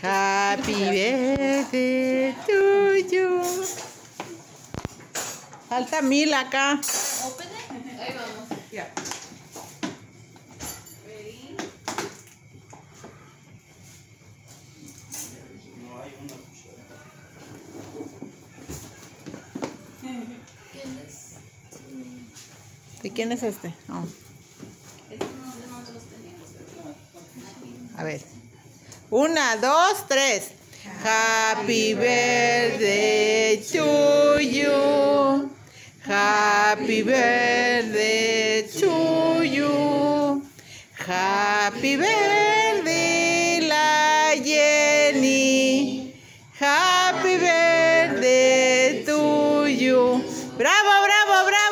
Happy birthday to you. Falta mil acá. Open it. Ahí vamos. ¿Quiénes? ¿De quién es este? Oh, Estos no, no los teníamos. A ver. Una, dos, tres. Happy birthday to you. Happy birthday to you. Happy birthday, la Jenny. Happy birthday to you. ¡Bravo, bravo, bravo!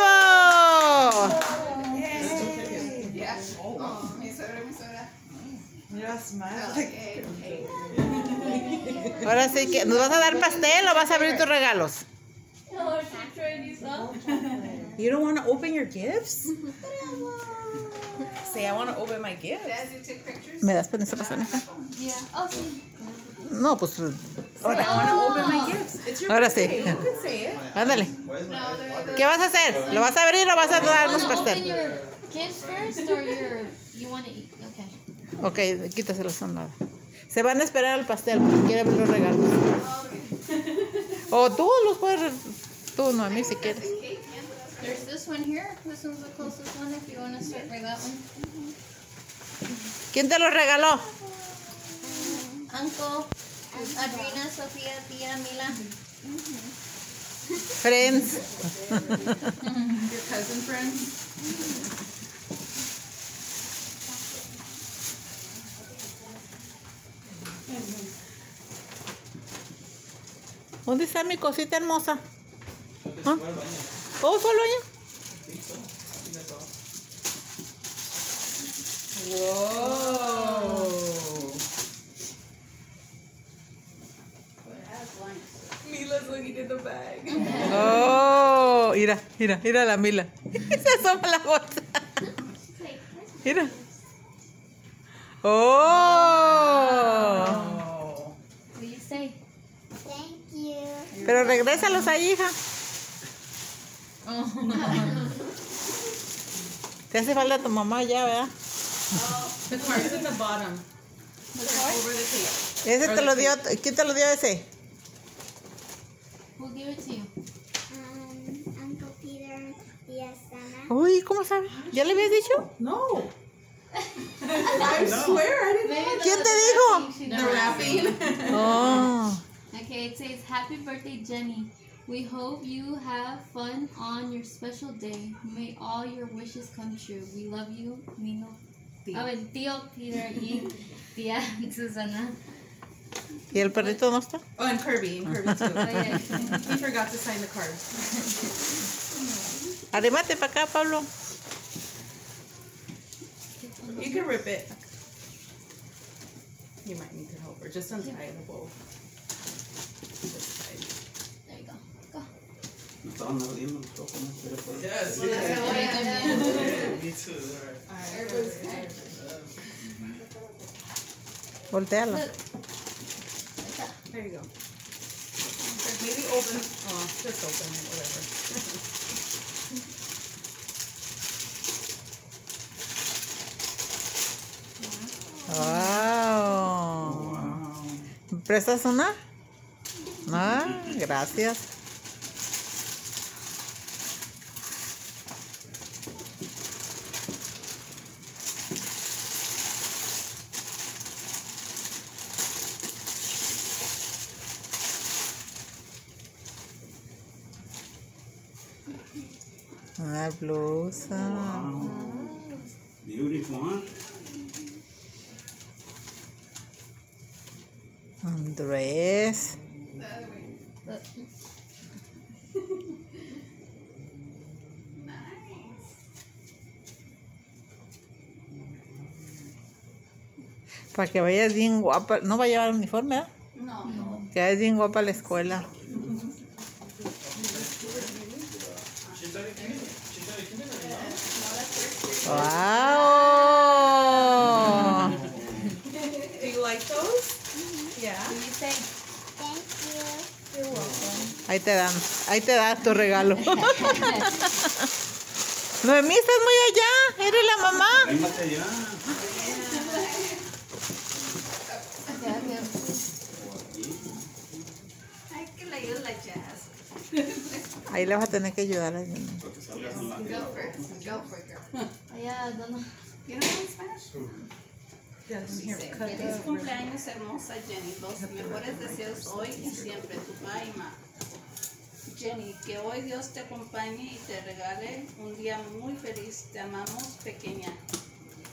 Ahora sí que, ¿nos vas a dar pastel o vas a abrir tus regalos? You don't want to open your gifts? Say, I want to open my gifts. ¿Me das permiso pasar acá? Oh. No, pues, Say, I want to open my gifts. It's your ahora sí. Ándale. ¿Qué vas a hacer? ¿Lo vas a abrir o vas a darnos pastel? gifts first or your you want to eat? Okay. Ok, quítaselos a un lado. Se van a esperar al pastel porque quiere abrir los regalos. O tú los puedes... Tú, no, a mí si quieres. There's this one here. This one's the closest one if you want to start by that one. ¿Quién te los regaló? Uncle, Adrina, Sofía, tía, Mila. Friends. Your cousin friends. ¿Dónde está mi cosita hermosa? ¿Ah? ¿Oh, solo? Whoa. Mila's looking in the bag. Oh, mira, mira, mira la Mila. Se asoma la bolsa. Mira. Oh. What do you say? Pero regrésalos ahí, hija. Te hace falta tu mamá ya, ¿verdad? The card's at the bottom. Over the tape. Ese te lo dio, ¿quién te lo dio ese? Who gave it to you? Um, Uncle Peter. Uy, ¿cómo sabe? ¿Ya le habías dicho? No. I swear I didn't know. ¿Quién te dijo? The wrapping. Oh. Okay, it says Happy birthday, Jenny. We hope you have fun on your special day. May all your wishes come true. We love you, Nino. Tío. A ver, tío Peter y tía Susana. ¿Y el perrito no está? Oh, and Kirby. And Kirby too. Oh, yeah. he forgot to sign the card. Arrímate para acá, Pablo. You can rip it. You might need to help her. Just untie the bow. There you go. Go. Me estaban ardiendo los ojos, no sé por qué. Yes. Me too. Alright. Volteala. Look. There you go. Maybe open. Oh, just open it. Whatever. Wow. ¿Me prestas una? Ah, gracias. Una blusa. Beautiful, huh? Un Para que vayas bien guapa. No va a llevar uniforme, ¿eh? No. Que vayas bien guapa a la escuela. ¡Wow! Ahí te dan, ahí te da tu regalo. Noemí, estás muy allá. Eres la mamá. Allá. Ay, que la ayuda la jazz. Ahí le vas a tener que ayudar. a Para que salgas en la Go for it. Go for it, girl. Allá, no, You know Spanish? Dice, Feliz cumpleaños hermosa Jenny, los mejores deseos hoy y siempre, tu pa y ma. Jenny, que hoy Dios te acompañe y te regale un día muy feliz. Te amamos, pequeña,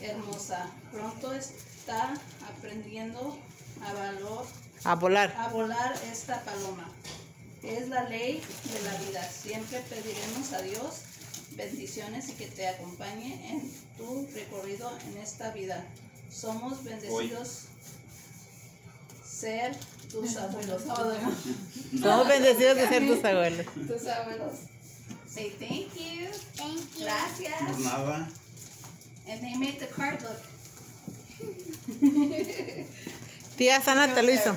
hermosa. Pronto está aprendiendo a valor, A volar. a volar esta paloma. Es la ley de la vida. Siempre pediremos a Dios bendiciones y que te acompañe en tu recorrido en esta vida. Somos bendecidos ser tus abuelos. Oh, no. Somos bendecidos de ser tus abuelos. tus abuelos. Say thank you. Thank you. Gracias. Por nada. And they made the card look. Tía Sana te lo hizo.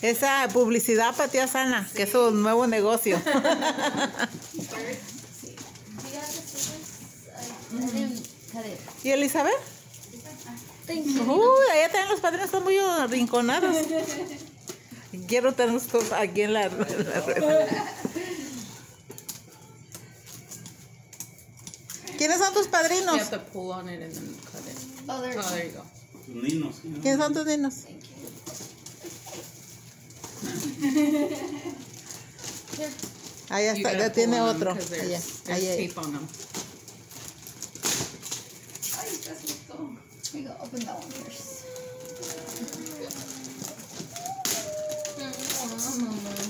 Esa publicidad para tía Sana, que es su nuevo negocio. ¿Y Elizabeth? Thank you. Uy, allá también los padrinos están muy arrinconados. Quiero tenerlos todos aquí en la, en la rueda. ¿Quiénes son tus You padrinos? have to pull on it and then cut it. Oh, there. Oh, there you go. Tus niños. ¿sí? ¿Quiénes son tus niños? Allá You está, ya tiene otro. Allá, allá. You go. Open that one first. Mm-hmm.